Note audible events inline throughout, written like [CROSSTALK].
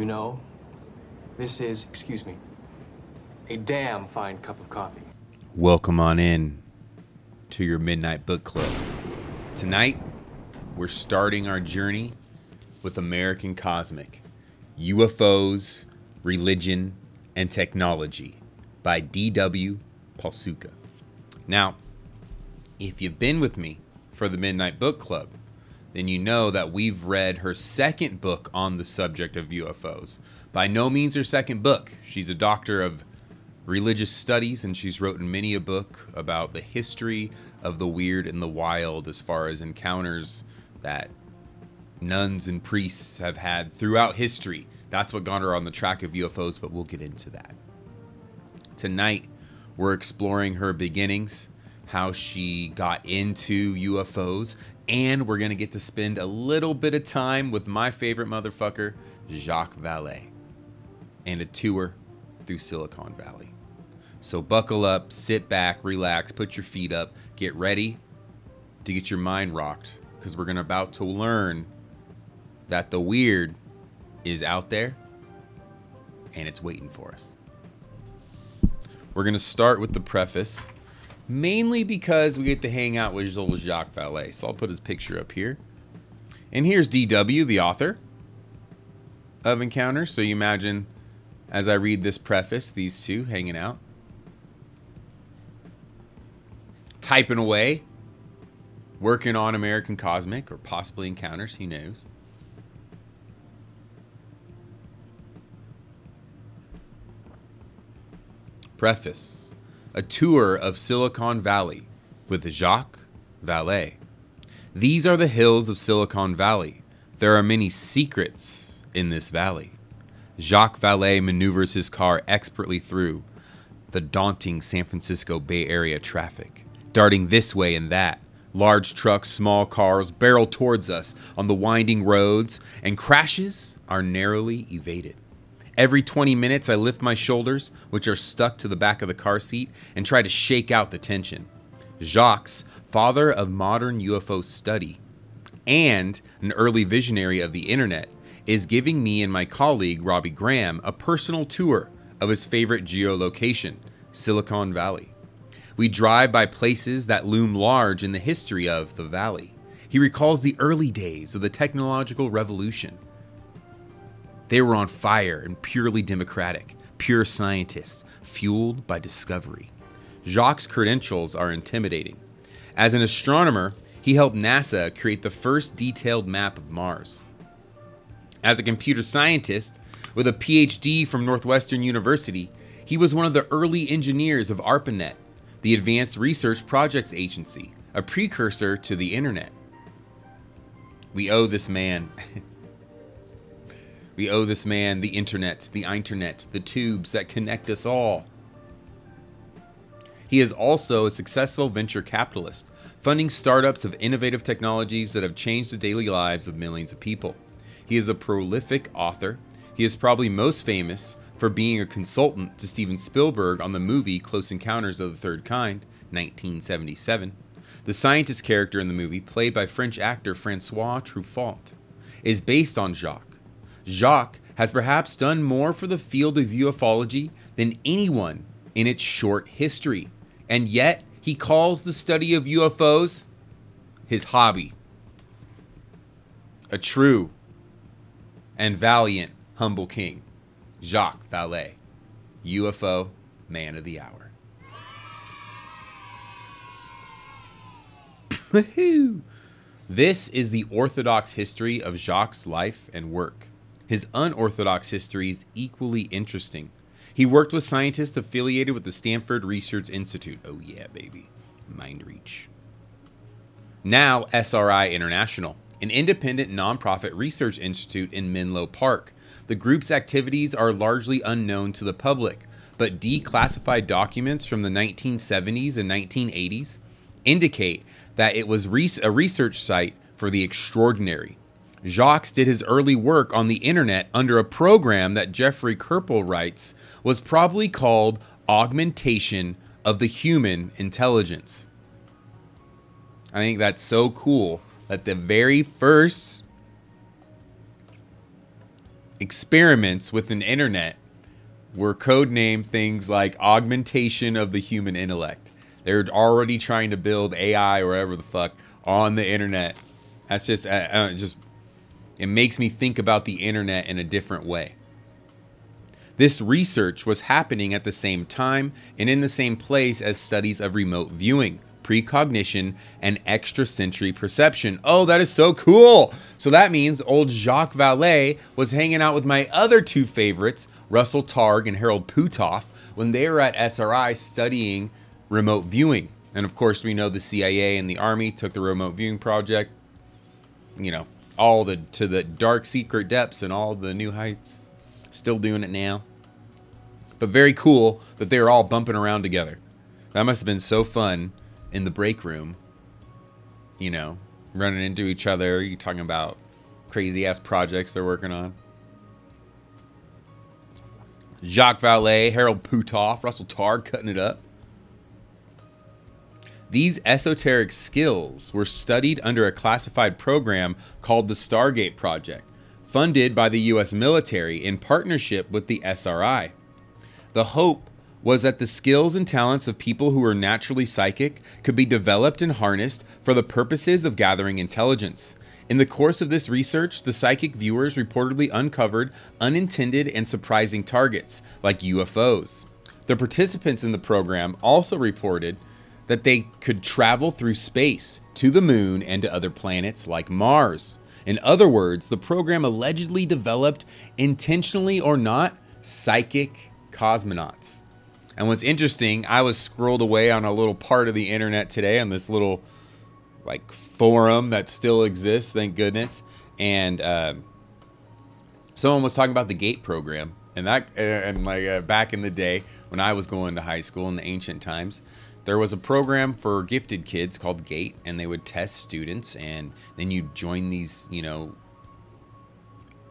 You know, this is, excuse me, a damn fine cup of coffee. Welcome on in to your Midnight Book Club. Tonight, we're starting our journey with American Cosmic UFOs, Religion, and Technology by D.W. Pasulka. Now, if you've been with me for the Midnight Book Club, then you know that we've read her second book on the subject of UFOs. By no means her second book. She's a doctor of religious studies and she's written many a book about the history of the weird and the wild as far as encounters that nuns and priests have had throughout history. That's what got her on the track of UFOs, but we'll get into that. Tonight, we're exploring her beginnings, how she got into UFOs, and we're going to get to spend a little bit of time with my favorite motherfucker, Jacques Vallée, and a tour through Silicon Valley. So buckle up, sit back, relax, put your feet up, get ready to get your mind rocked because we're going to about to learn that the weird is out there and it's waiting for us. We're going to start with the preface, mainly because we get to hang out with Jacques Vallée. So I'll put his picture up here. And here's DW, the author of Encounters. So you imagine as I read this preface, these two hanging out, typing away, working on American Cosmic or possibly Encounters, who knows. Preface A tour of Silicon Valley with Jacques Vallée. These are the hills of Silicon Valley. There are many secrets in this valley. Jacques Vallée maneuvers his car expertly through the daunting San Francisco Bay Area traffic, darting this way and that. Large trucks, small cars barrel towards us on the winding roads, and crashes are narrowly evaded. Every 20 minutes, I lift my shoulders, which are stuck to the back of the car seat, and try to shake out the tension. Jacques, father of modern UFO study and an early visionary of the internet, is giving me and my colleague Robbie Graham a personal tour of his favorite geolocation, Silicon Valley. We drive by places that loom large in the history of the valley. He recalls the early days of the technological revolution they were on fire and purely democratic, pure scientists, fueled by discovery. Jacques' credentials are intimidating. As an astronomer, he helped NASA create the first detailed map of Mars. As a computer scientist with a PhD from Northwestern University, he was one of the early engineers of ARPANET, the Advanced Research Projects Agency, a precursor to the internet. We owe this man [LAUGHS] We owe this man the internet, the internet, the tubes that connect us all. He is also a successful venture capitalist, funding startups of innovative technologies that have changed the daily lives of millions of people. He is a prolific author. He is probably most famous for being a consultant to Steven Spielberg on the movie Close Encounters of the Third Kind, 1977. The scientist character in the movie, played by French actor Francois Truffaut, is based on Jacques Jacques has perhaps done more for the field of ufology than anyone in its short history, and yet he calls the study of UFOs his hobby. A true and valiant humble king, Jacques Vallée, UFO man of the hour. [LAUGHS] this is the orthodox history of Jacques' life and work. His unorthodox history is equally interesting. He worked with scientists affiliated with the Stanford Research Institute. Oh, yeah, baby. Mind Reach. Now, SRI International, an independent nonprofit research institute in Menlo Park. The group's activities are largely unknown to the public, but declassified documents from the 1970s and 1980s indicate that it was a research site for the extraordinary, Jacques did his early work on the internet under a program that Jeffrey Kripal writes was probably called augmentation of the human intelligence. I think that's so cool that the very first experiments with an internet were codenamed things like augmentation of the human intellect. They're already trying to build AI or whatever the fuck on the internet. That's just, uh, uh, just, it makes me think about the internet in a different way. This research was happening at the same time and in the same place as studies of remote viewing, precognition, and extrasensory perception. Oh, that is so cool! So that means old Jacques Vallée was hanging out with my other two favorites, Russell Targ and Harold Puthoff, when they were at SRI studying remote viewing. And of course, we know the CIA and the Army took the remote viewing project, you know, all the to the dark secret depths and all the new heights. Still doing it now but very cool that they're all bumping around together. That must have been so fun in the break room, you know, running into each other. You talking about crazy ass projects they're working on. Jacques Vallée, Harold Puthoff, Russell Targ cutting it up. These esoteric skills were studied under a classified program called the Stargate Project, funded by the U.S. military in partnership with the SRI. The hope was that the skills and talents of people who were naturally psychic could be developed and harnessed for the purposes of gathering intelligence. In the course of this research, the psychic viewers reportedly uncovered unintended and surprising targets, like UFOs. The participants in the program also reported that they could travel through space to the moon and to other planets like Mars. In other words, the program allegedly developed, intentionally or not, psychic cosmonauts. And what's interesting, I was scrolled away on a little part of the internet today on this little like forum that still exists, thank goodness. And uh, someone was talking about the GATE program, and that and like uh, back in the day when I was going to high school in the ancient times, there was a program for gifted kids called GATE, and they would test students, and then you'd join these, you know,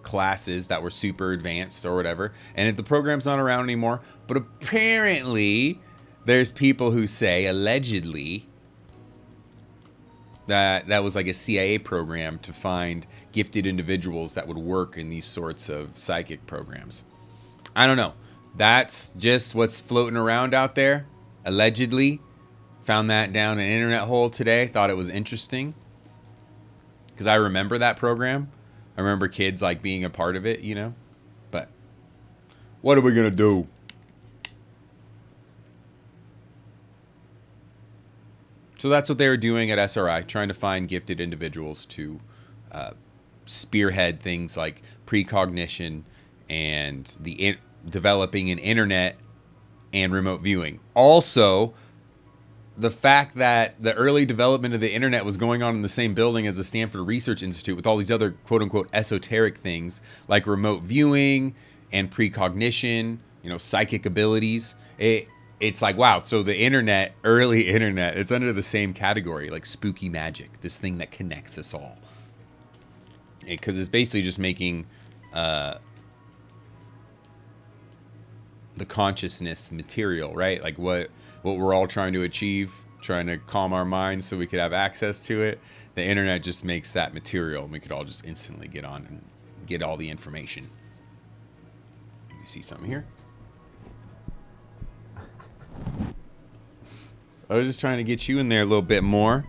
classes that were super advanced or whatever. And if the program's not around anymore. But apparently, there's people who say, allegedly, that that was like a CIA program to find gifted individuals that would work in these sorts of psychic programs. I don't know. That's just what's floating around out there. Allegedly, found that down an internet hole today. Thought it was interesting because I remember that program. I remember kids like being a part of it, you know. But what are we gonna do? So that's what they were doing at SRI, trying to find gifted individuals to uh, spearhead things like precognition and the in- developing an internet and remote viewing. Also, the fact that the early development of the internet was going on in the same building as the Stanford Research Institute with all these other quote unquote esoteric things like remote viewing and precognition, you know, psychic abilities. It it's like wow, so the internet, early [LAUGHS] internet, it's under the same category like spooky magic, this thing that connects us all. Because it, it's basically just making uh, the consciousness material, right? Like what what we're all trying to achieve, trying to calm our minds so we could have access to it. The internet just makes that material, and we could all just instantly get on and get all the information. Me see something here. I was just trying to get you in there a little bit more.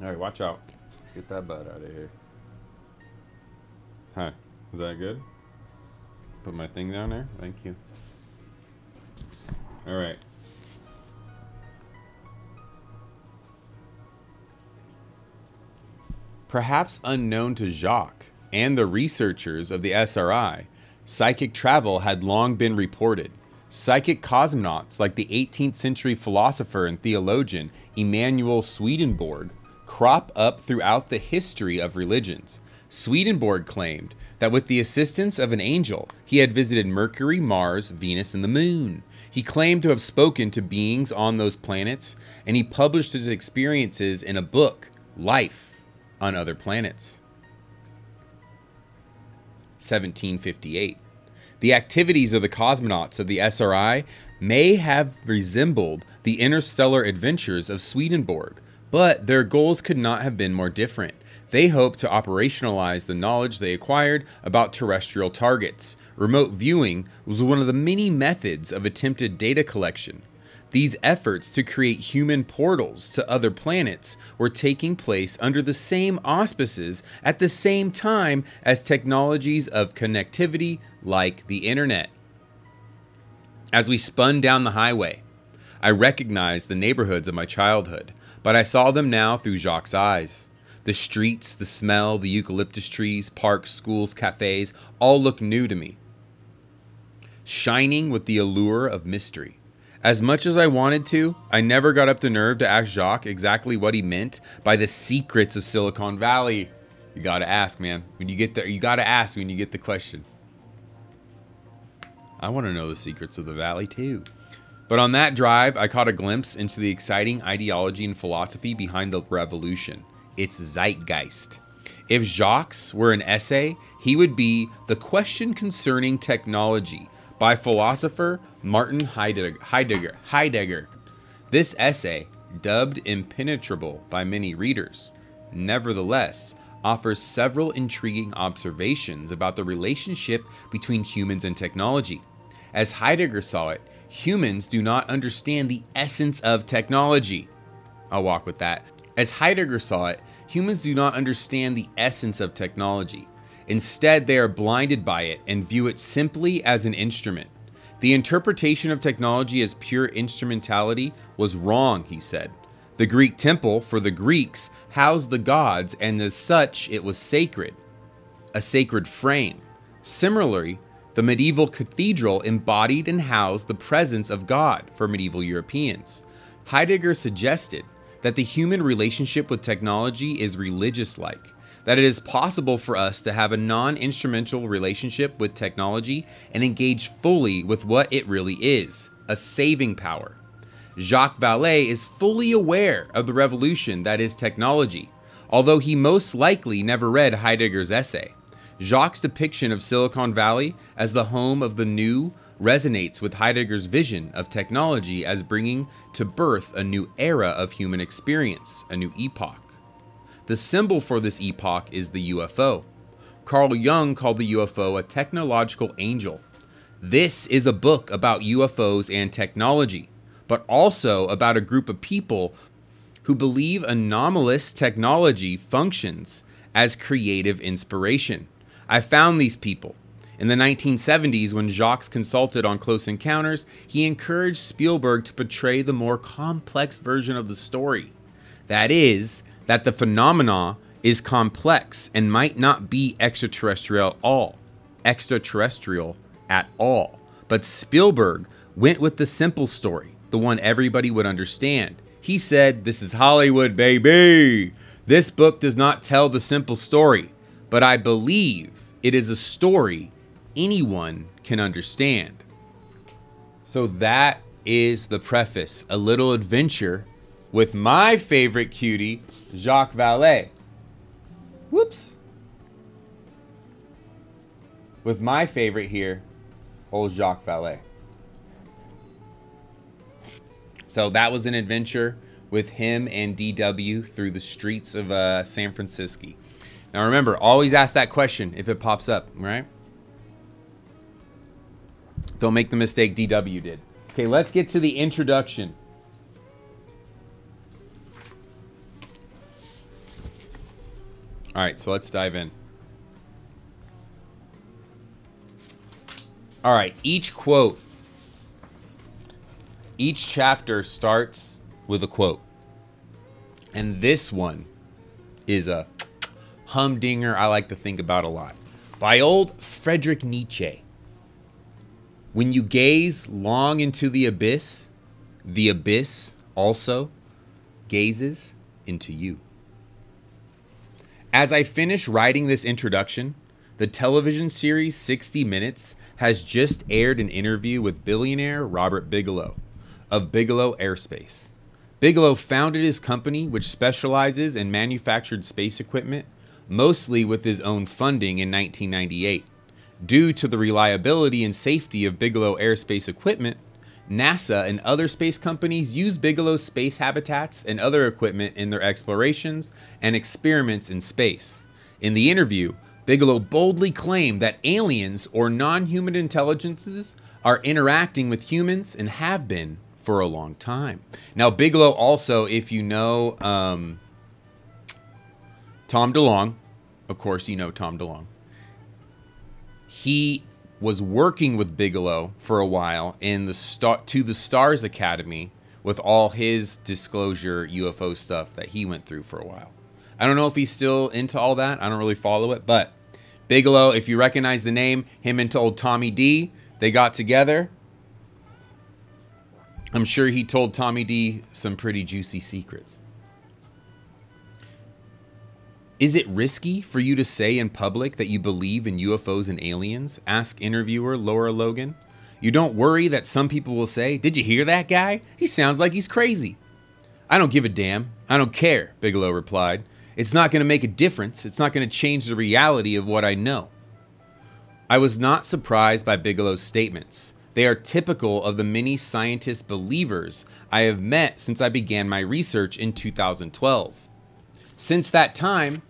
All right, watch out. Get that butt out of here. Hi, is that good? Put my thing down there. Thank you. All right. Perhaps unknown to Jacques and the researchers of the SRI, psychic travel had long been reported. Psychic cosmonauts like the 18th century philosopher and theologian Emanuel Swedenborg crop up throughout the history of religions. Swedenborg claimed that with the assistance of an angel, he had visited Mercury, Mars, Venus, and the Moon. He claimed to have spoken to beings on those planets, and he published his experiences in a book, Life on Other Planets. 1758. The activities of the cosmonauts of the SRI may have resembled the interstellar adventures of Swedenborg, but their goals could not have been more different. They hope to operationalize the knowledge they acquired about terrestrial targets. Remote viewing was one of the many methods of attempted data collection. These efforts to create human portals to other planets were taking place under the same auspices at the same time as technologies of connectivity like the internet. As we spun down the highway, I recognized the neighborhoods of my childhood, but I saw them now through Jacques' eyes. The streets, the smell, the eucalyptus trees, parks, schools, cafes all looked new to me, shining with the allure of mystery. As much as I wanted to, I never got up the nerve to ask Jacques exactly what he meant by the secrets of Silicon Valley. You gotta ask, man. When you get there, you gotta ask when you get the question. I wanna know the secrets of the valley too. But on that drive, I caught a glimpse into the exciting ideology and philosophy behind the revolution. Its zeitgeist. If Jacques were an essay, he would be The Question Concerning Technology by philosopher Martin Heidegger. Heidegger. Heidegger. This essay, dubbed impenetrable by many readers, nevertheless offers several intriguing observations about the relationship between humans and technology. As Heidegger saw it, humans do not understand the essence of technology. I'll walk with that. As Heidegger saw it, humans do not understand the essence of technology. Instead, they are blinded by it and view it simply as an instrument. The interpretation of technology as pure instrumentality was wrong, he said. The Greek temple, for the Greeks, housed the gods, and as such, it was sacred, a sacred frame. Similarly, the medieval cathedral embodied and housed the presence of God for medieval Europeans. Heidegger suggested that the human relationship with technology is religious like, that it is possible for us to have a non instrumental relationship with technology and engage fully with what it really is a saving power. Jacques Vallée is fully aware of the revolution that is technology, although he most likely never read Heidegger's essay. Jacques' depiction of Silicon Valley as the home of the new resonates with Heidegger's vision of technology as bringing to birth a new era of human experience, a new epoch. The symbol for this epoch is the UFO. Carl Jung called the UFO a technological angel. This is a book about UFOs and technology, but also about a group of people who believe anomalous technology functions as creative inspiration. I found these people. In the 1970s, when Jacques consulted on Close Encounters, he encouraged Spielberg to portray the more complex version of the story. That is, that the phenomena is complex and might not be extraterrestrial at all. Extraterrestrial at all. But Spielberg went with the simple story, the one everybody would understand. He said, This is Hollywood, baby. This book does not tell the simple story, but I believe it is a story anyone can understand. So that is the preface, a little adventure with my favorite cutie, Jacques Vallée. Whoops. With my favorite here, old Jacques Vallée. So that was an adventure with him and DW through the streets of uh, San Francisco. Now remember, always ask that question if it pops up, right? Don't make the mistake DW did. Okay, let's get to the introduction. All right, so let's dive in. All right, each quote, each chapter starts with a quote. And this one is a [TSK] humdinger I like to think about a lot. By old Friedrich Nietzsche. When you gaze long into the abyss, the abyss also gazes into you. As I finish writing this introduction, the television series 60 Minutes has just aired an interview with billionaire Robert Bigelow of Bigelow Aerospace. Bigelow founded his company, which specializes in manufactured space equipment, mostly with his own funding in 1998. Due to the reliability and safety of Bigelow Aerospace equipment, NASA and other space companies use Bigelow's space habitats and other equipment in their explorations and experiments in space. In the interview, Bigelow boldly claimed that aliens or non human intelligences are interacting with humans and have been for a long time. Now, Bigelow also, if you know um, Tom DeLonge, of course, you know Tom DeLonge, he was working with Bigelow for a while in the star to the Stars Academy with all his disclosure UFO stuff that he went through for a while. I don't know if he's still into all that. I don't really follow it, but Bigelow, if you recognize the name, him and old Tommy D, they got together. I'm sure he told Tommy D some pretty juicy secrets. Is it risky for you to say in public that you believe in UFOs and aliens? Asked interviewer Lara Logan. You don't worry that some people will say, Did you hear that guy? He sounds like he's crazy. I don't give a damn. I don't care, Bigelow replied. It's not going to make a difference. It's not going to change the reality of what I know. I was not surprised by Bigelow's statements. They are typical of the many scientist believers I have met since I began my research in 2012. Since that time,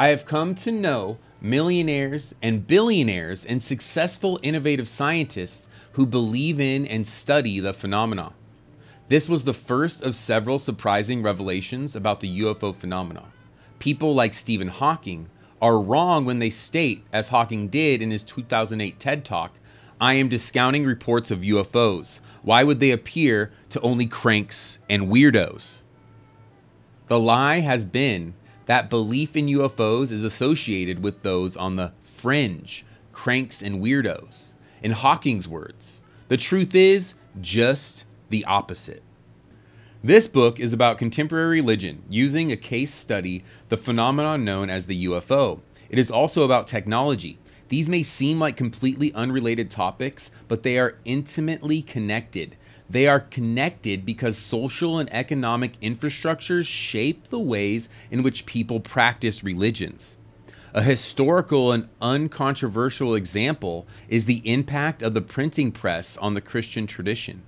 I have come to know millionaires and billionaires and successful innovative scientists who believe in and study the phenomena. This was the first of several surprising revelations about the UFO phenomena. People like Stephen Hawking are wrong when they state, as Hawking did in his 2008 TED Talk, I am discounting reports of UFOs. Why would they appear to only cranks and weirdos? The lie has been that belief in UFOs is associated with those on the fringe, cranks and weirdos. In Hawking's words, the truth is just the opposite. This book is about contemporary religion using a case study the phenomenon known as the UFO. It is also about technology. These may seem like completely unrelated topics, but they are intimately connected. They are connected because social and economic infrastructures shape the ways in which people practice religions. A historical and uncontroversial example is the impact of the printing press on the Christian tradition.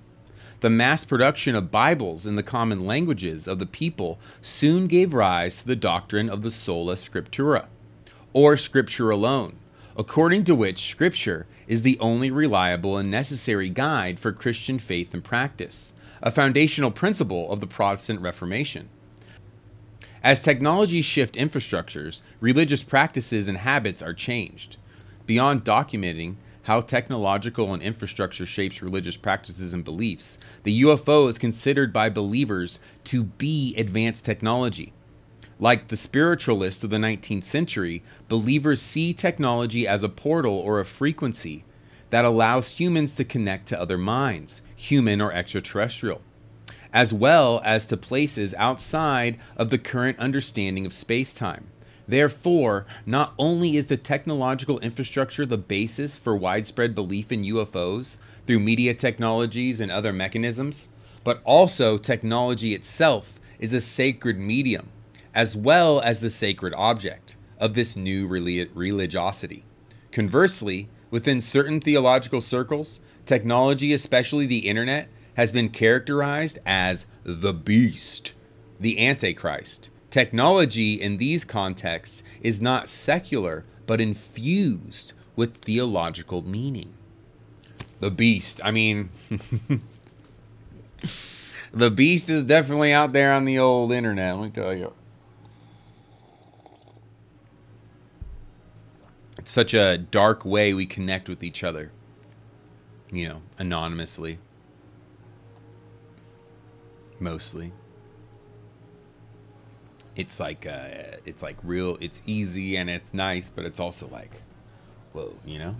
The mass production of Bibles in the common languages of the people soon gave rise to the doctrine of the sola scriptura, or Scripture alone, according to which Scripture is the only reliable and necessary guide for Christian faith and practice, a foundational principle of the Protestant Reformation. As technologies shift infrastructures, religious practices and habits are changed. Beyond documenting how technological and infrastructure shapes religious practices and beliefs, the UFO is considered by believers to be advanced technology. Like the spiritualists of the 19th century, believers see technology as a portal or a frequency that allows humans to connect to other minds, human or extraterrestrial, as well as to places outside of the current understanding of space time. Therefore, not only is the technological infrastructure the basis for widespread belief in UFOs through media technologies and other mechanisms, but also technology itself is a sacred medium as well as the sacred object of this new religiosity. Conversely, within certain theological circles, technology, especially the internet, has been characterized as the beast, the Antichrist. Technology in these contexts is not secular, but infused with theological meaning. The beast, I mean, [LAUGHS] the beast is definitely out there on the old internet, let me tell you. Such a dark way we connect with each other you know anonymously. Mostly. It's like uh it's like real it's easy and it's nice but it's also like whoa you know?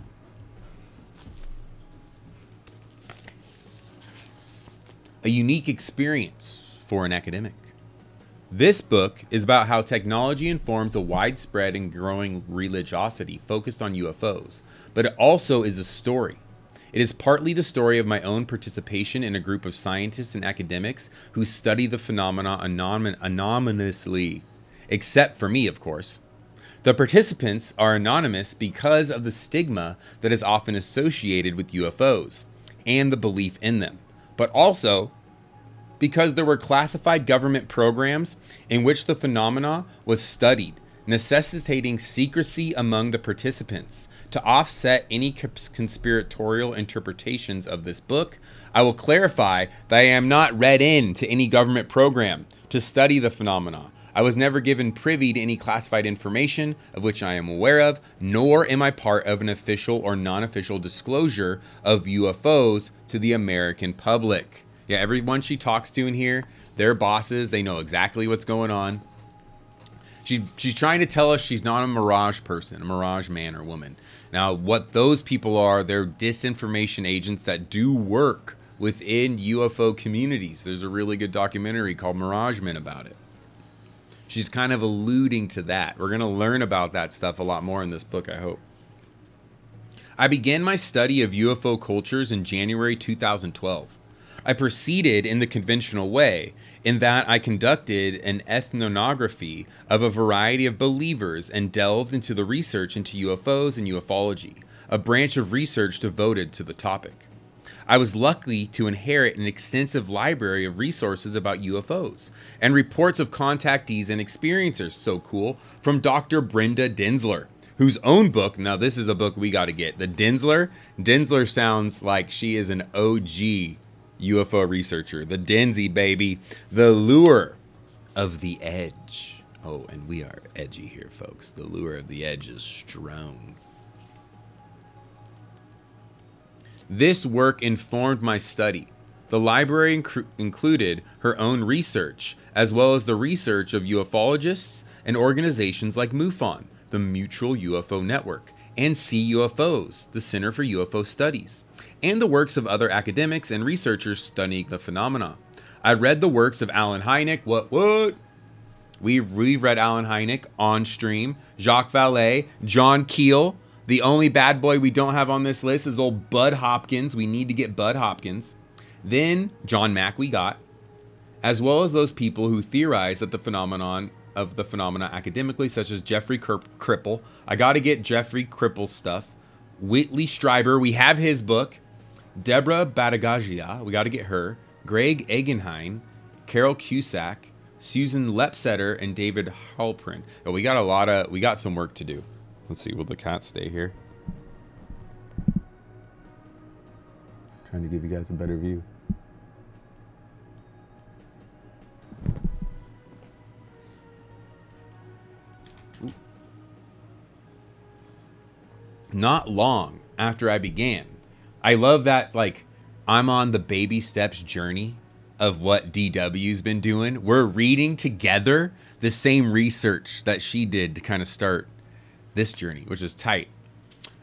A unique experience for an academic this book is about how technology informs a widespread and growing religiosity focused on UFOs, but it also is a story. It is partly the story of my own participation in a group of scientists and academics who study the phenomena anon- anonymously, except for me, of course. The participants are anonymous because of the stigma that is often associated with UFOs and the belief in them. but also because there were classified government programs in which the phenomena was studied, necessitating secrecy among the participants. To offset any conspiratorial interpretations of this book, I will clarify that I am not read in to any government program to study the phenomena. I was never given privy to any classified information of which I am aware of, nor am I part of an official or non official disclosure of UFOs to the American public. Yeah, everyone she talks to in here, they're bosses, they know exactly what's going on. She, she's trying to tell us she's not a mirage person, a mirage man or woman. Now, what those people are, they're disinformation agents that do work within UFO communities. There's a really good documentary called Mirage Men about it. She's kind of alluding to that. We're going to learn about that stuff a lot more in this book, I hope. I began my study of UFO cultures in January 2012. I proceeded in the conventional way, in that I conducted an ethnography of a variety of believers and delved into the research into UFOs and ufology, a branch of research devoted to the topic. I was lucky to inherit an extensive library of resources about UFOs and reports of contactees and experiencers, so cool, from Dr. Brenda Denzler, whose own book, now this is a book we got to get. The Denzler, Denzler sounds like she is an OG UFO researcher. The Denzi, baby. The lure of the edge. Oh, and we are edgy here, folks. The lure of the edge is strong. This work informed my study. The library inc- included her own research, as well as the research of ufologists and organizations like MUFON, the Mutual UFO Network, and CUFOs, the Center for UFO Studies and the works of other academics and researchers studying the phenomena. I read the works of Allen Hynek. What, what? We've, we've read Allen Hynek on stream, Jacques Vallée, John Keel. The only bad boy we don't have on this list is old Bud Hopkins. We need to get Bud Hopkins. Then John Mack, we got, as well as those people who theorize that the phenomenon of the phenomena academically, such as Jeffrey Kripal. I got to get Jeffrey Kripal's stuff. Whitley Strieber, we have his book. Deborah Badagadjian, we got to get her. Greg Egenheim, Carole Cusack, Susan Lepselter, and David Halperin. Oh, we got a lot of, we got some work to do. Let's see, will the cat stay here? Trying to give you guys a better view. Not long after I began, I love that like I'm on the baby steps journey of what DW's been doing. We're reading together the same research that she did to kind of start this journey, which is tight.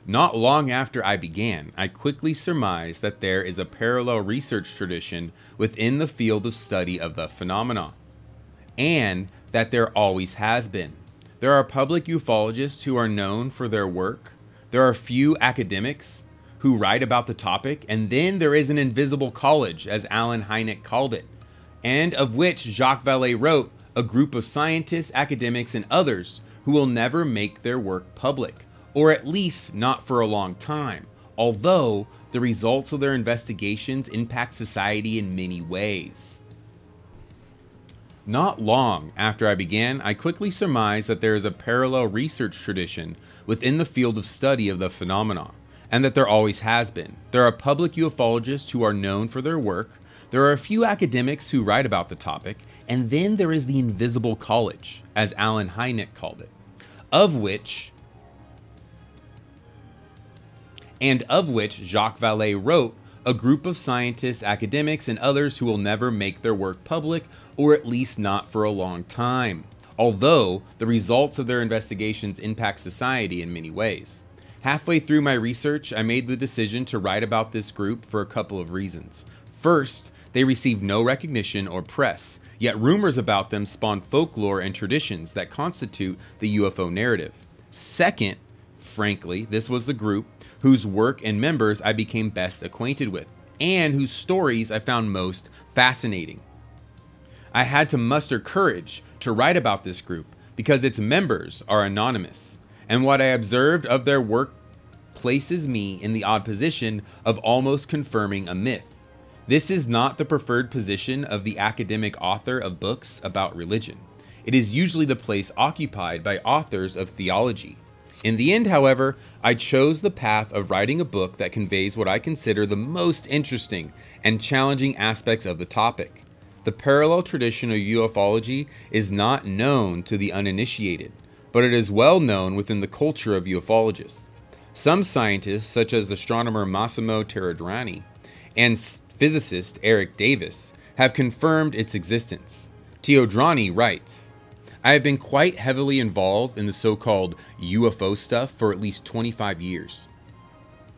Not long after I began, I quickly surmised that there is a parallel research tradition within the field of study of the phenomena, and that there always has been. There are public ufologists who are known for their work. There are few academics who write about the topic, and then there is an invisible college, as Allen Hynek called it, and of which Jacques Vallée wrote, a group of scientists, academics, and others who will never make their work public, or at least not for a long time, although the results of their investigations impact society in many ways. Not long after I began, I quickly surmised that there is a parallel research tradition within the field of study of the phenomena and that there always has been. There are public ufologists who are known for their work, there are a few academics who write about the topic, and then there is the invisible college, as Allen Hynek called it, of which and of which Jacques Vallée wrote a group of scientists, academics, and others who will never make their work public, or at least not for a long time, although the results of their investigations impact society in many ways. Halfway through my research, I made the decision to write about this group for a couple of reasons. First, they receive no recognition or press, yet rumors about them spawn folklore and traditions that constitute the UFO narrative. Second, frankly, this was the group whose work and members I became best acquainted with, and whose stories I found most fascinating. I had to muster courage to write about this group because its members are anonymous and what I observed of their work places me in the odd position of almost confirming a myth. This is not the preferred position of the academic author of books about religion. It is usually the place occupied by authors of theology. In the end, however, I chose the path of writing a book that conveys what I consider the most interesting and challenging aspects of the topic. The parallel tradition of ufology is not known to the uninitiated, but it is well known within the culture of ufologists. Some scientists, such as astronomer Massimo Teodorani and physicist Eric Davis, have confirmed its existence. Teodorani writes, I have been quite heavily involved in the so called UFO stuff for at least 25 years.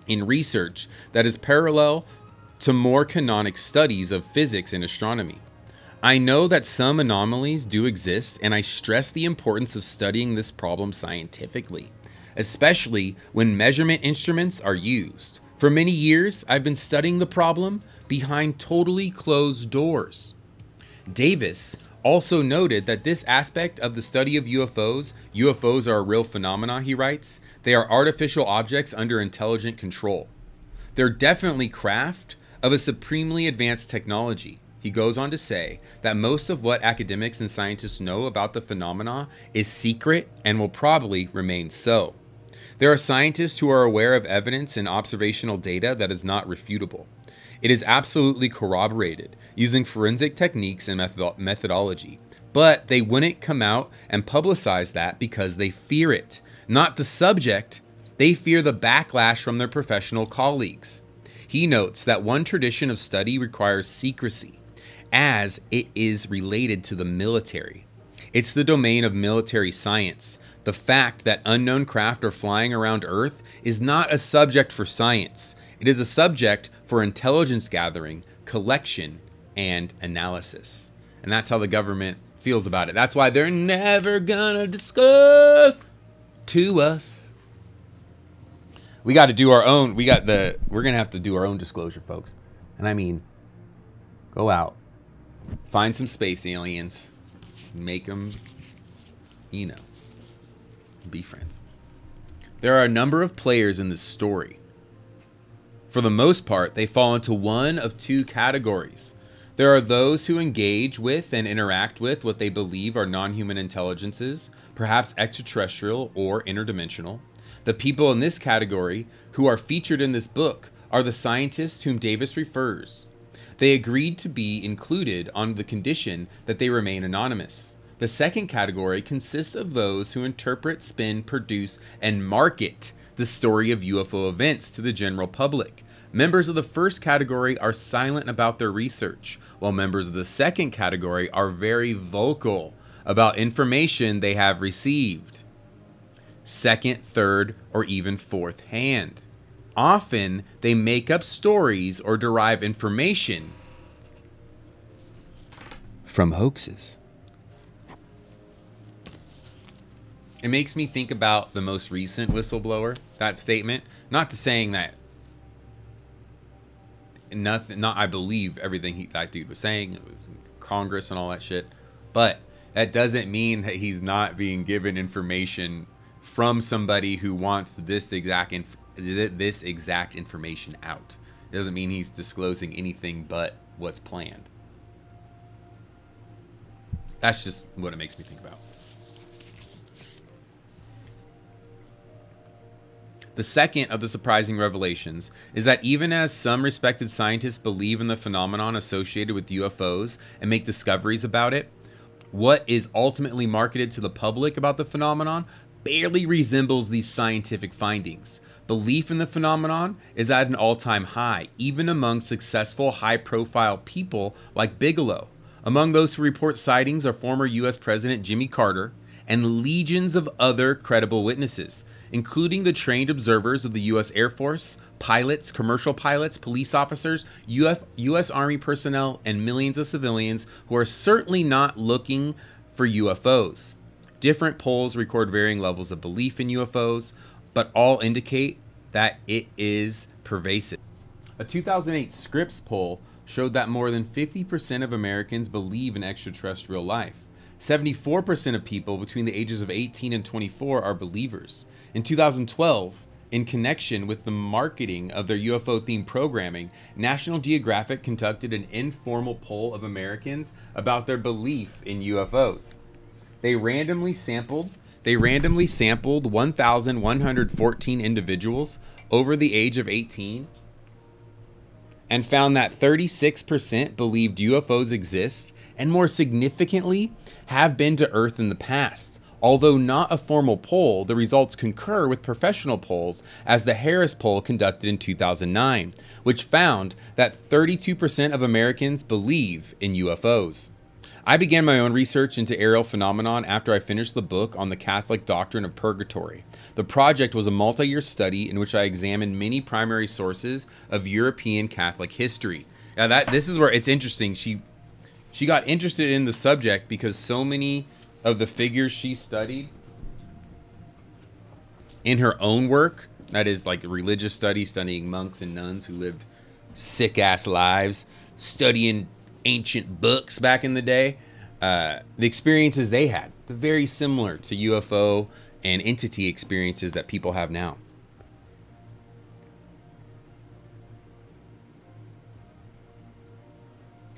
In research that is parallel to more canonic studies of physics and astronomy. I know that some anomalies do exist, and I stress the importance of studying this problem scientifically, especially when measurement instruments are used. For many years, I've been studying the problem behind totally closed doors. Davis also noted that this aspect of the study of UFOs, UFOs are a real phenomena, he writes. They are artificial objects under intelligent control. They're definitely craft of a supremely advanced technology. He goes on to say that most of what academics and scientists know about the phenomena is secret and will probably remain so. There are scientists who are aware of evidence and observational data that is not refutable. It is absolutely corroborated using forensic techniques and methodology. But they wouldn't come out and publicize that because they fear it. Not the subject, they fear the backlash from their professional colleagues. He notes that one tradition of study requires secrecy, as it is related to the military. It's the domain of military science. The fact that unknown craft are flying around Earth is not a subject for science. It is a subject for intelligence gathering, collection, and analysis. And that's how the government feels about it. That's why they're never gonna discuss to us. We got to do our own. We got the. We're gonna have to do our own disclosure, folks. And I mean, go out, find some space aliens, make them, you know, be friends. There are a number of players in this story. For the most part, they fall into one of two categories. There are those who engage with and interact with what they believe are non human intelligences, perhaps extraterrestrial or interdimensional. The people in this category who are featured in this book are the scientists whom Davis refers. They agreed to be included on the condition that they remain anonymous. The second category consists of those who interpret, spin, produce, and market the story of UFO events to the general public. Members of the first category are silent about their research, while members of the second category are very vocal about information they have received. Second, third, or even fourth hand. Often, they make up stories or derive information from hoaxes. It makes me think about the most recent whistleblower, that statement. Not to saying that nothing not I believe everything he, that dude was saying, Congress and all that shit. But that doesn't mean that he's not being given information from somebody who wants this exact inf- this exact information out. It doesn't mean he's disclosing anything but what's planned. That's just what it makes me think about. The second of the surprising revelations is that even as some respected scientists believe in the phenomenon associated with UFOs and make discoveries about it, what is ultimately marketed to the public about the phenomenon barely resembles these scientific findings. Belief in the phenomenon is at an all time high, even among successful, high profile people like Bigelow. Among those who report sightings are former US President Jimmy Carter and legions of other credible witnesses including the trained observers of the U.S. Air Force, pilots, commercial pilots, police officers, Uf- U.S. Army personnel, and millions of civilians who are certainly not looking for UFOs. Different polls record varying levels of belief in UFOs, but all indicate that it is pervasive. A 2008 Scripps poll showed that more than 50% of Americans believe in extraterrestrial life. 74% of people between the ages of 18 and 24 are believers. In 2012, in connection with the marketing of their UFO themed programming, National Geographic conducted an informal poll of Americans about their belief in UFOs. They randomly sampled they randomly sampled 1114 individuals over the age of 18 and found that 36% believed UFOs exist and more significantly have been to Earth in the past. Although not a formal poll, the results concur with professional polls as the Harris poll conducted in 2009, which found that 32% of Americans believe in UFOs. I began my own research into aerial phenomenon after I finished the book on the Catholic doctrine of purgatory. The project was a multi year study in which I examined many primary sources of European Catholic history. Now that this is where it's interesting. She she got interested in the subject because so many of the figures she studied in her own work, that is like religious study, studying monks and nuns who lived sick ass lives, studying ancient books back in the day, uh, the experiences they had, very similar to UFO and entity experiences that people have now.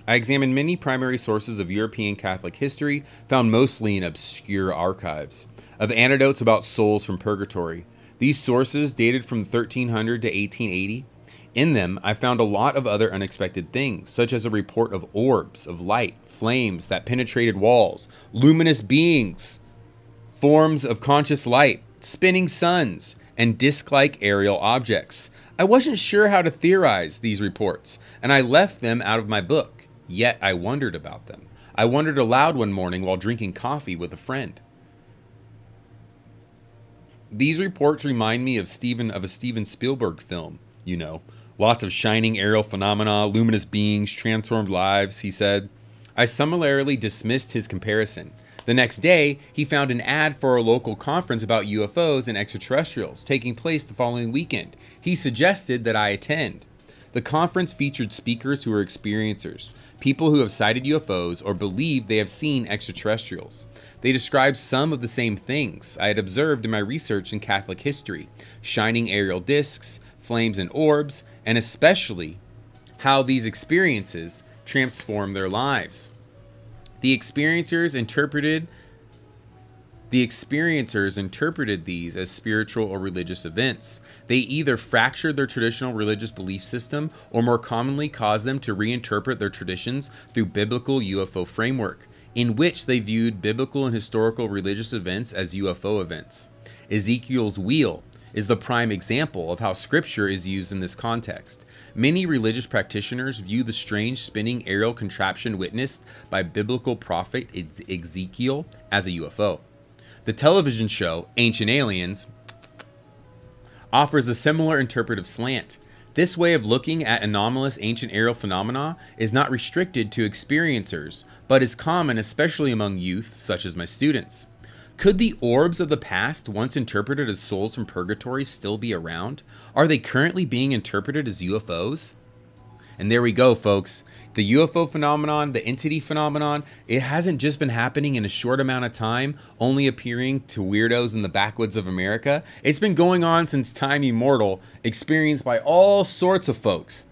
I examined many primary sources of European Catholic history, found mostly in obscure archives, of anecdotes about souls from purgatory. These sources dated from 1300 to 1880. In them, I found a lot of other unexpected things, such as a report of orbs of light, flames that penetrated walls, luminous beings, forms of conscious light, spinning suns, and disc like aerial objects. I wasn't sure how to theorize these reports, and I left them out of my book. Yet I wondered about them. I wondered aloud one morning while drinking coffee with a friend. These reports remind me of Steven of a Steven Spielberg film, you know. Lots of shining aerial phenomena, luminous beings, transformed lives, he said. I summarily dismissed his comparison. The next day, he found an ad for a local conference about UFOs and extraterrestrials taking place the following weekend. He suggested that I attend. The conference featured speakers who were experiencers, people who have sighted UFOs or believe they have seen extraterrestrials. They described some of the same things I had observed in my research in Catholic history shining aerial discs, flames and orbs, and especially how these experiences transform their lives. The experiencers interpreted the experiencers interpreted these as spiritual or religious events. They either fractured their traditional religious belief system or more commonly caused them to reinterpret their traditions through biblical UFO framework, in which they viewed biblical and historical religious events as UFO events. Ezekiel's wheel is the prime example of how scripture is used in this context. Many religious practitioners view the strange spinning aerial contraption witnessed by biblical prophet Ezekiel as a UFO. The television show Ancient Aliens offers a similar interpretive slant. This way of looking at anomalous ancient aerial phenomena is not restricted to experiencers, but is common especially among youth, such as my students. Could the orbs of the past, once interpreted as souls from purgatory, still be around? Are they currently being interpreted as UFOs? And there we go, folks. The UFO phenomenon, the entity phenomenon, it hasn't just been happening in a short amount of time, only appearing to weirdos in the backwoods of America. It's been going on since time immortal, experienced by all sorts of folks.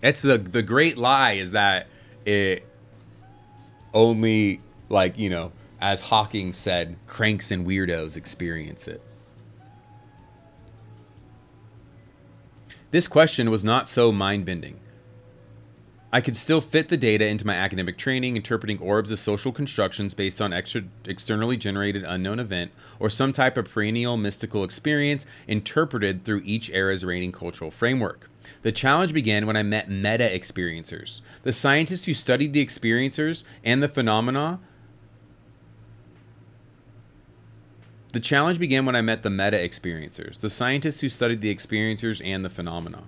That's the the great lie is that it only like, you know, as Hawking said, cranks and weirdos experience it. This question was not so mind bending. I could still fit the data into my academic training, interpreting orbs as social constructions based on extra, externally generated unknown event or some type of perennial mystical experience interpreted through each era's reigning cultural framework. The challenge began when I met meta experiencers, the scientists who studied the experiencers and the phenomena. The challenge began when I met the meta experiencers, the scientists who studied the experiencers and the phenomena.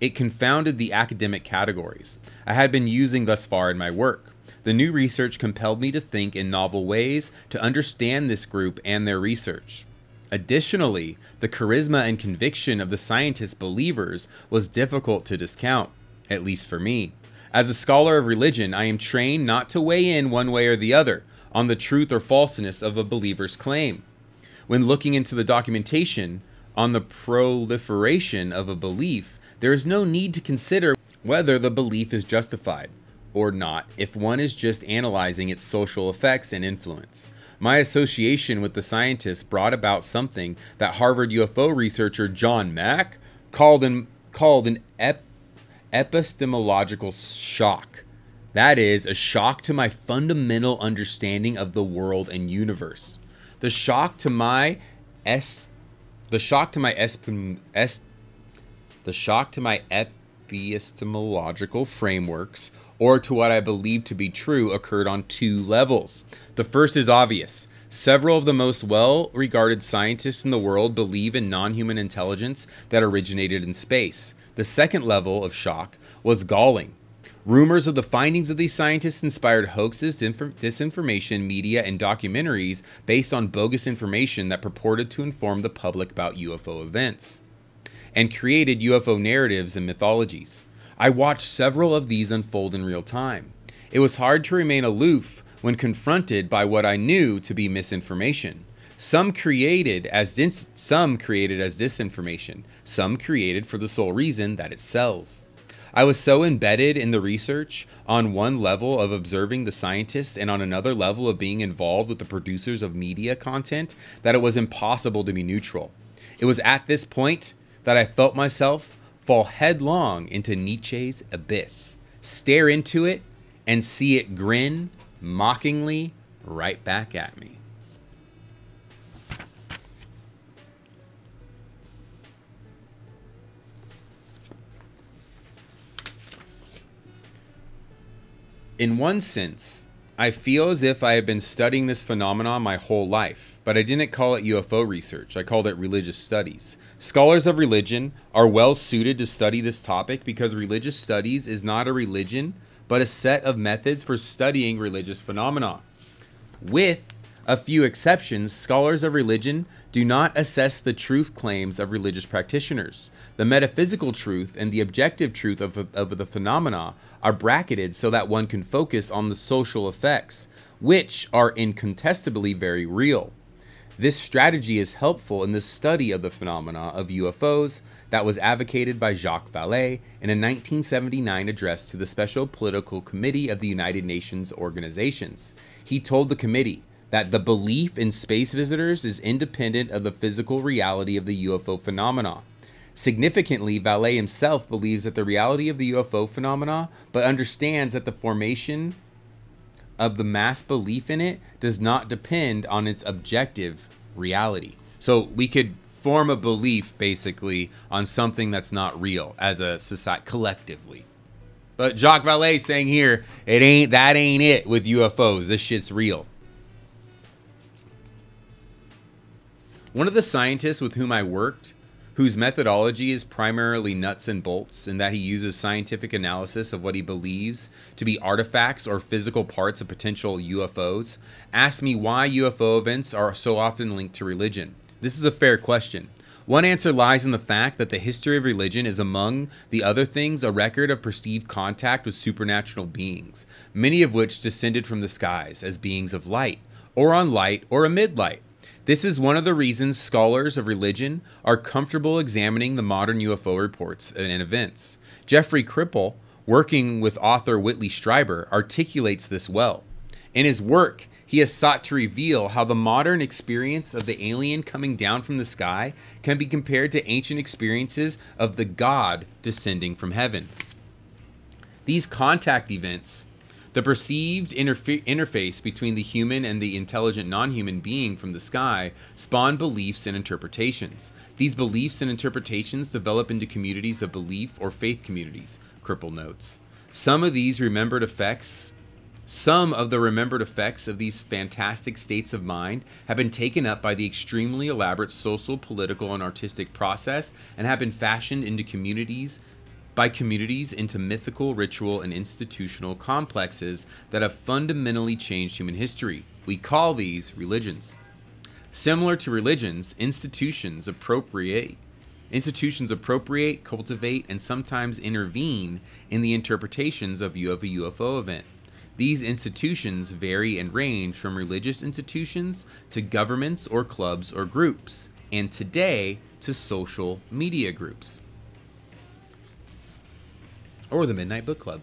It confounded the academic categories I had been using thus far in my work. The new research compelled me to think in novel ways to understand this group and their research. Additionally, the charisma and conviction of the scientist believers was difficult to discount, at least for me. As a scholar of religion, I am trained not to weigh in one way or the other on the truth or falseness of a believer's claim. When looking into the documentation on the proliferation of a belief, there is no need to consider whether the belief is justified or not if one is just analyzing its social effects and influence. My association with the scientists brought about something that Harvard UFO researcher John Mack called an, called an ep, epistemological shock. That is, a shock to my fundamental understanding of the world and universe. The shock to my es, the shock to my esp, es, the shock to my epistemological frameworks or to what I believe to be true occurred on two levels. The first is obvious. Several of the most well regarded scientists in the world believe in non human intelligence that originated in space. The second level of shock was galling. Rumors of the findings of these scientists inspired hoaxes, disinformation, media, and documentaries based on bogus information that purported to inform the public about UFO events, and created UFO narratives and mythologies. I watched several of these unfold in real time. It was hard to remain aloof when confronted by what I knew to be misinformation. Some created as dis- some created as disinformation, some created for the sole reason that it sells. I was so embedded in the research on one level of observing the scientists and on another level of being involved with the producers of media content that it was impossible to be neutral. It was at this point that I felt myself fall headlong into Nietzsche's abyss, stare into it, and see it grin mockingly right back at me. In one sense, I feel as if I have been studying this phenomenon my whole life, but I didn't call it UFO research. I called it religious studies. Scholars of religion are well suited to study this topic because religious studies is not a religion, but a set of methods for studying religious phenomena. With a few exceptions, scholars of religion do not assess the truth claims of religious practitioners. The metaphysical truth and the objective truth of, of the phenomena are bracketed so that one can focus on the social effects, which are incontestably very real. This strategy is helpful in the study of the phenomena of UFOs that was advocated by Jacques Vallée in a 1979 address to the Special Political Committee of the United Nations Organizations. He told the committee that the belief in space visitors is independent of the physical reality of the UFO phenomena. Significantly, Vallée himself believes that the reality of the UFO phenomena, but understands that the formation of the mass belief in it does not depend on its objective reality. So we could form a belief basically on something that's not real as a society collectively. But Jacques Vallée saying here, it ain't that ain't it with UFOs. This shit's real. One of the scientists with whom I worked whose methodology is primarily nuts and bolts in that he uses scientific analysis of what he believes to be artifacts or physical parts of potential UFOs, asked me why UFO events are so often linked to religion. This is a fair question. One answer lies in the fact that the history of religion is, among the other things, a record of perceived contact with supernatural beings, many of which descended from the skies as beings of light, or on light, or amid light. This is one of the reasons scholars of religion are comfortable examining the modern UFO reports and events. Jeffrey Kripal, working with author Whitley Strieber, articulates this well. In his work, he has sought to reveal how the modern experience of the alien coming down from the sky can be compared to ancient experiences of the God descending from heaven. These contact events the perceived interfe- interface between the human and the intelligent non human being from the sky spawn beliefs and interpretations. These beliefs and interpretations develop into communities of belief or faith communities, Kripal notes. Some of these remembered effects some of the remembered effects of these fantastic states of mind have been taken up by the extremely elaborate social, political, and artistic process and have been fashioned into communities by communities into mythical, ritual, and institutional complexes that have fundamentally changed human history. We call these religions. Similar to religions, institutions appropriate institutions appropriate, cultivate, and sometimes intervene in the interpretations of, of a UFO event. These institutions vary and range from religious institutions to governments or clubs or groups. and today to social media groups. Or the Midnight Book Club.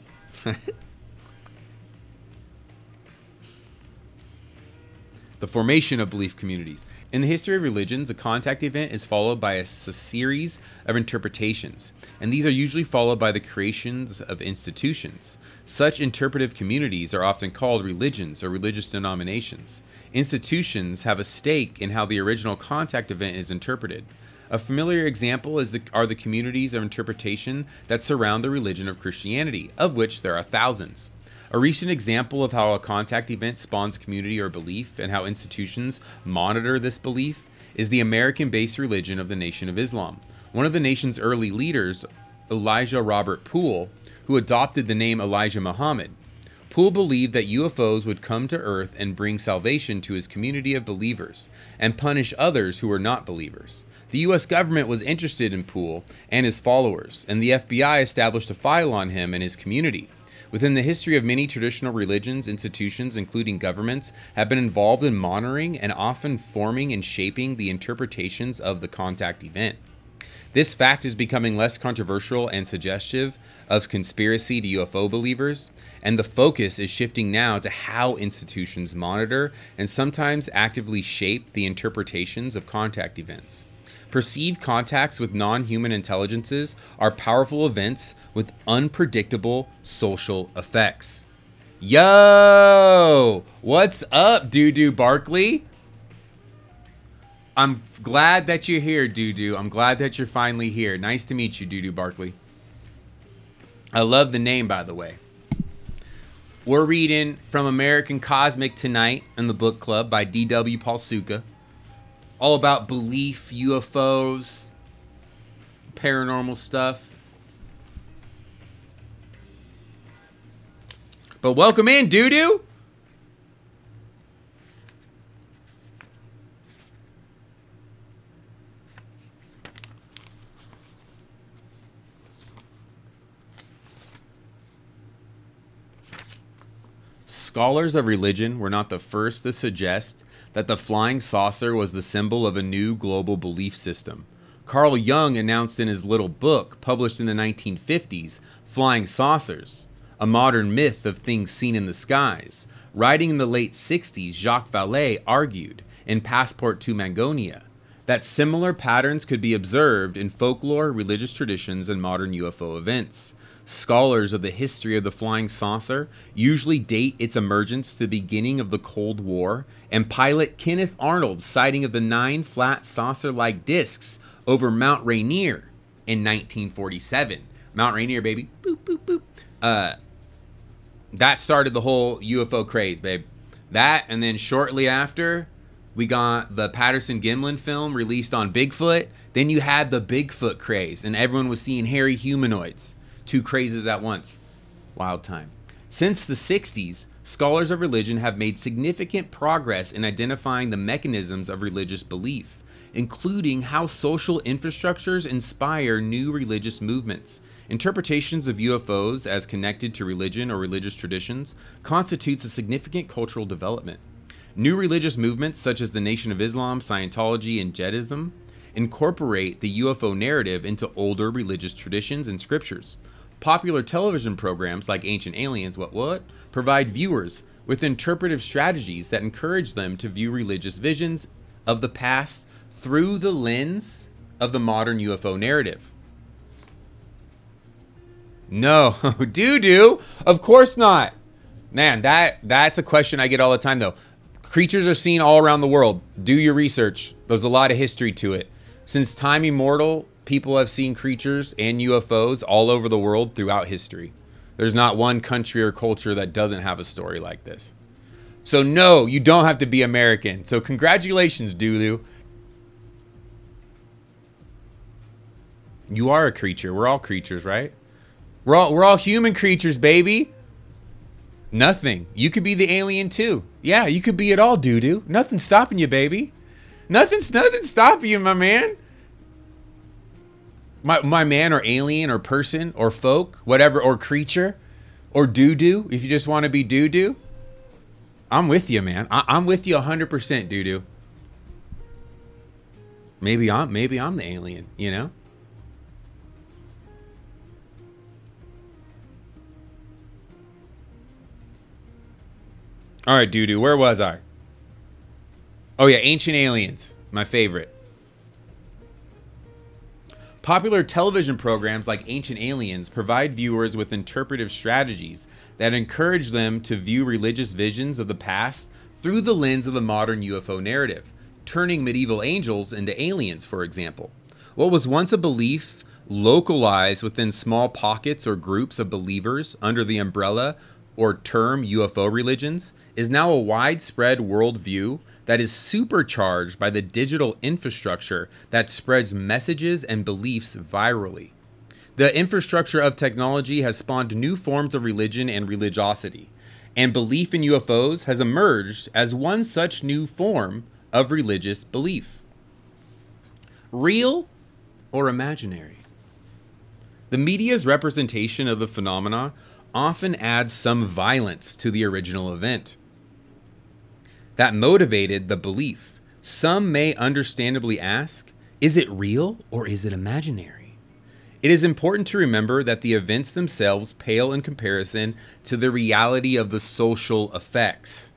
the formation of belief communities. In the history of religions, a contact event is followed by a series of interpretations, and these are usually followed by the creations of institutions. Such interpretive communities are often called religions or religious denominations. Institutions have a stake in how the original contact event is interpreted. A familiar example is the, are the communities of interpretation that surround the religion of Christianity, of which there are thousands. A recent example of how a contact event spawns community or belief and how institutions monitor this belief is the American based religion of the Nation of Islam. One of the nation's early leaders, Elijah Robert Poole, who adopted the name Elijah Muhammad. Poole believed that UFOs would come to Earth and bring salvation to his community of believers and punish others who were not believers. The US government was interested in Poole and his followers, and the FBI established a file on him and his community. Within the history of many traditional religions, institutions, including governments, have been involved in monitoring and often forming and shaping the interpretations of the contact event. This fact is becoming less controversial and suggestive of conspiracy to UFO believers, and the focus is shifting now to how institutions monitor and sometimes actively shape the interpretations of contact events. Perceived contacts with non human intelligences are powerful events with unpredictable social effects. Yo! What's up, Doo Doo Barkley? I'm glad that you're here, Doo Doo. I'm glad that you're finally here. Nice to meet you, Doo Doo Barkley. I love the name, by the way. We're reading from American Cosmic tonight in the book club by D.W. Pasulka all about belief, UFOs, paranormal stuff. But welcome in, doo doo. Scholars of religion were not the first to suggest that the flying saucer was the symbol of a new global belief system. Carl Jung announced in his little book, published in the 1950s, Flying Saucers, a modern myth of things seen in the skies. Writing in the late 60s, Jacques Vallée argued in Passport to Magonia that similar patterns could be observed in folklore, religious traditions, and modern UFO events. Scholars of the history of the flying saucer usually date its emergence to the beginning of the Cold War and pilot Kenneth Arnold's sighting of the nine flat saucer like discs over Mount Rainier in 1947. Mount Rainier, baby. Boop, boop, boop. Uh, that started the whole UFO craze, babe. That, and then shortly after, we got the Patterson Gimlin film released on Bigfoot. Then you had the Bigfoot craze, and everyone was seeing hairy humanoids two crazes at once. Wild time. Since the 60s, scholars of religion have made significant progress in identifying the mechanisms of religious belief, including how social infrastructures inspire new religious movements. Interpretations of UFOs as connected to religion or religious traditions constitutes a significant cultural development. New religious movements such as the Nation of Islam, Scientology, and Jedism incorporate the UFO narrative into older religious traditions and scriptures. Popular television programs like Ancient Aliens, What What, provide viewers with interpretive strategies that encourage them to view religious visions of the past through the lens of the modern UFO narrative. No, [LAUGHS] do do. Of course not. Man, that that's a question I get all the time though. Creatures are seen all around the world. Do your research. There's a lot of history to it. Since time immortal, people have seen creatures and UFOs all over the world throughout history. There's not one country or culture that doesn't have a story like this. So, no, you don't have to be American. So, congratulations, Dulu. You are a creature. We're all creatures, right? We're all, we're all human creatures, baby. Nothing. You could be the alien too. Yeah, you could be it all, doo doo. Nothing's stopping you, baby. Nothing's nothing's stopping you, my man my my man or alien or person or folk, whatever, or creature, or doo doo. If you just want to be doo doo, I'm with you, man. I, am with you 100%, doo doo. Maybe I'm maybe I'm the alien, you know? All right, doo doo. Where was I? Oh yeah, Ancient Aliens, my favorite. Popular television programs like Ancient Aliens provide viewers with interpretive strategies that encourage them to view religious visions of the past through the lens of the modern UFO narrative, turning medieval angels into aliens, for example. What was once a belief localized within small pockets or groups of believers under the umbrella or term UFO religions is now a widespread worldview that is supercharged by the digital infrastructure that spreads messages and beliefs virally. The infrastructure of technology has spawned new forms of religion and religiosity, and belief in UFOs has emerged as one such new form of religious belief. Real or imaginary? The media's representation of the phenomena often adds some violence to the original event. That motivated the belief. Some may understandably ask is it real or is it imaginary? It is important to remember that the events themselves pale in comparison to the reality of the social effects.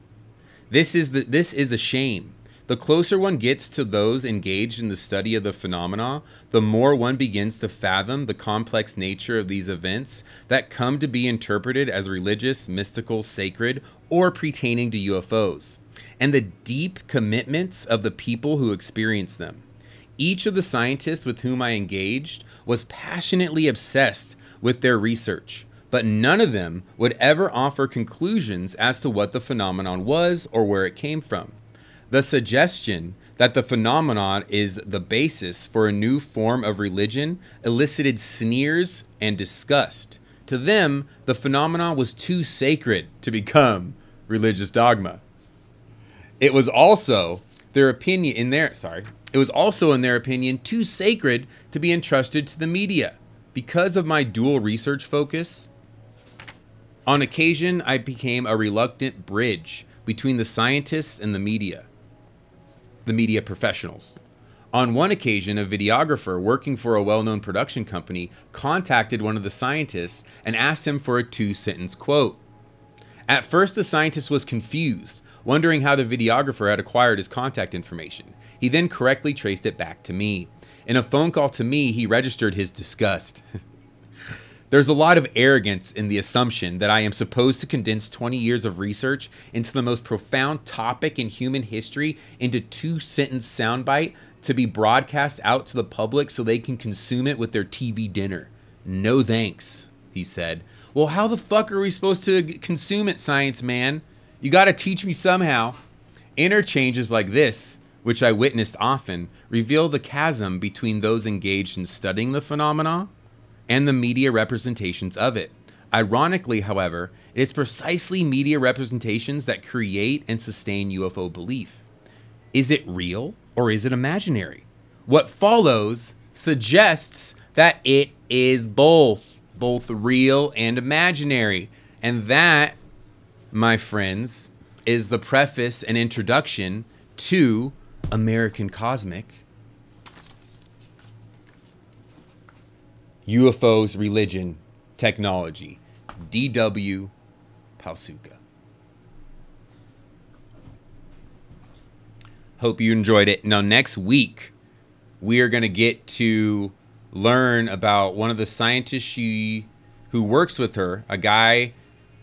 This is, the, this is a shame the closer one gets to those engaged in the study of the phenomena, the more one begins to fathom the complex nature of these events that come to be interpreted as religious, mystical, sacred, or pertaining to UFOs, and the deep commitments of the people who experienced them. Each of the scientists with whom I engaged was passionately obsessed with their research, but none of them would ever offer conclusions as to what the phenomenon was or where it came from. The suggestion that the phenomenon is the basis for a new form of religion elicited sneers and disgust. To them, the phenomenon was too sacred to become religious dogma. It was also their opinion in their sorry, it was also in their opinion too sacred to be entrusted to the media. Because of my dual research focus, on occasion I became a reluctant bridge between the scientists and the media the media professionals. On one occasion, a videographer working for a well known production company contacted one of the scientists and asked him for a two sentence quote. At first, the scientist was confused, wondering how the videographer had acquired his contact information. He then correctly traced it back to me. In a phone call to me, he registered his disgust. [LAUGHS] There's a lot of arrogance in the assumption that I am supposed to condense 20 years of research into the most profound topic in human history into two sentence soundbite to be broadcast out to the public so they can consume it with their TV dinner. No thanks, he said. Well, how the fuck are we supposed to consume it, science man? You gotta teach me somehow. Interchanges like this, which I witnessed often, reveal the chasm between those engaged in studying the phenomena and the media representations of it. Ironically, however, it's precisely media representations that create and sustain UFO belief. Is it real or is it imaginary? What follows suggests that it is both, both real and imaginary. And that, my friends, is the preface and introduction to American Cosmic UFOs, Religion, Technology, D.W. Pasulka. Hope you enjoyed it. Now, next week, we are going to get to learn about one of the scientists she, who works with her, a guy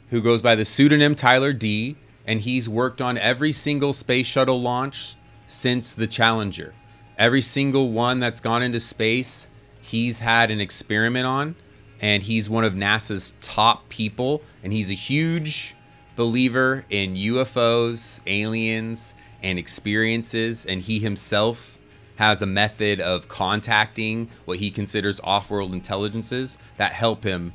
who goes by the pseudonym Tyler D, and he's worked on every single space shuttle launch since the Challenger. Every single one that's gone into space he's had an experiment on, and he's one of NASA's top people, and he's a huge believer in UFOs, aliens, and experiences, and he himself has a method of contacting what he considers off-world intelligences that help him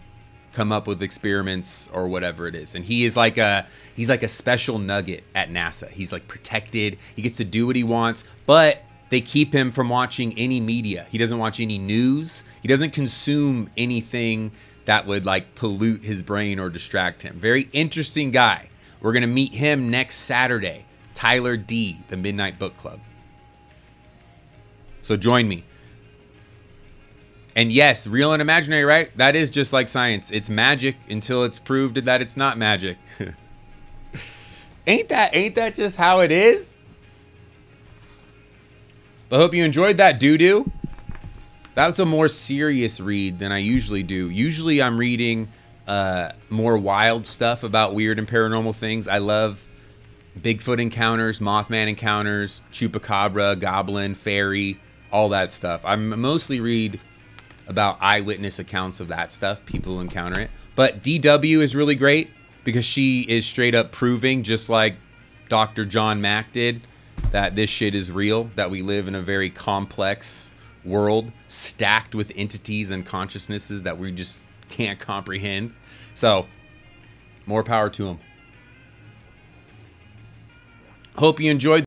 come up with experiments or whatever it is. And he is like a he's like a special nugget at NASA. He's like protected. He gets to do what he wants, but they keep him from watching any media. He doesn't watch any news. He doesn't consume anything that would like pollute his brain or distract him. Very interesting guy. We're going to meet him next Saturday. Tyler D, the Midnight Book Club. So join me. And yes, real and imaginary, right? That is just like science. It's magic until it's proved that it's not magic. [LAUGHS] ain't that ain't that just how it is? I hope you enjoyed that doo-doo. That was a more serious read than I usually do. Usually I'm reading uh, more wild stuff about weird and paranormal things. I love Bigfoot encounters, Mothman encounters, Chupacabra, Goblin, Fairy, all that stuff. I mostly read about eyewitness accounts of that stuff, people who encounter it. But DW is really great because she is straight up proving, just like Dr. John Mack did, that this shit is real, that we live in a very complex world stacked with entities and consciousnesses that we just can't comprehend. So, more power to them. Hope you enjoyed